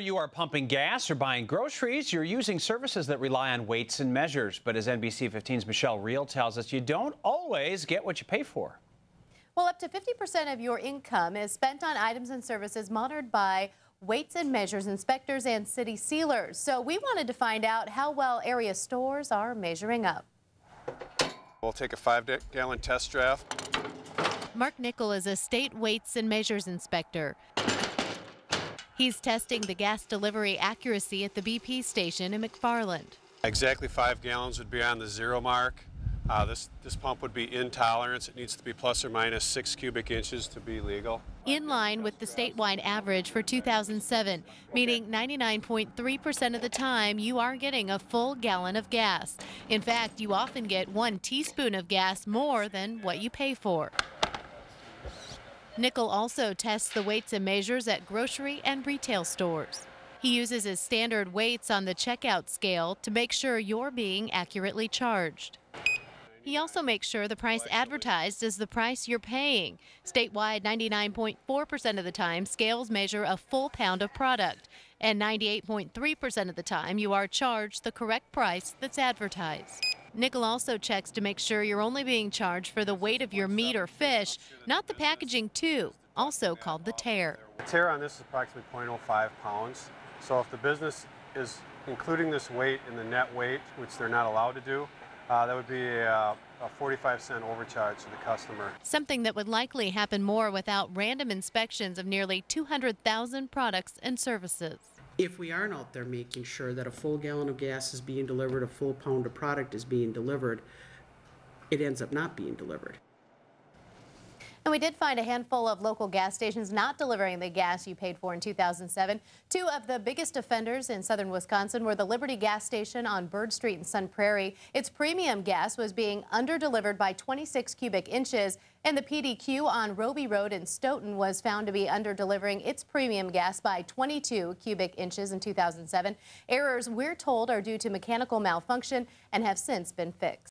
You are pumping gas or buying groceries, you're using services that rely on weights and measures. But as NBC 15's Michelle Reel tells us, you don't always get what you pay for. Well, up to 50% of your income is spent on items and services monitored by weights and measures inspectors and city sealers. So we wanted to find out how well area stores are measuring up. We'll take a five gallon test draft. Mark Nickel is a state weights and measures inspector. He's testing the gas delivery accuracy at the BP station in McFarland. Exactly five gallons would be on the zero mark. Uh, this, this pump would be in tolerance. It needs to be plus or minus six cubic inches to be legal. In line with the statewide average for 2007, meaning 99.3% of the time you are getting a full gallon of gas. In fact, you often get one teaspoon of gas more than what you pay for. Nickel also tests the weights and measures at grocery and retail stores. He uses his standard weights on the checkout scale to make sure you're being accurately charged. He also makes sure the price advertised is the price you're paying. Statewide, 99.4% of the time, scales measure a full pound of product, and 98.3% of the time, you are charged the correct price that's advertised. Nickel also checks to make sure you're only being charged for the weight of your meat or fish, not the packaging too, also called the tare. The tare on this is approximately 0.05 pounds. So if the business is including this weight in the net weight, which they're not allowed to do, uh, that would be a, a 45 cent overcharge to the customer. Something that would likely happen more without random inspections of nearly 200,000 products and services if we aren't out there making sure that a full gallon of gas is being delivered, a full pound of product is being delivered, it ends up not being delivered. And we did find a handful of local gas stations not delivering the gas you paid for in 2007. Two of the biggest offenders in southern Wisconsin were the Liberty gas station on Bird Street in Sun Prairie. Its premium gas was being underdelivered by 26 cubic inches, and the PDQ on Roby Road in Stoughton was found to be underdelivering its premium gas by 22 cubic inches in 2007. Errors, we're told, are due to mechanical malfunction and have since been fixed.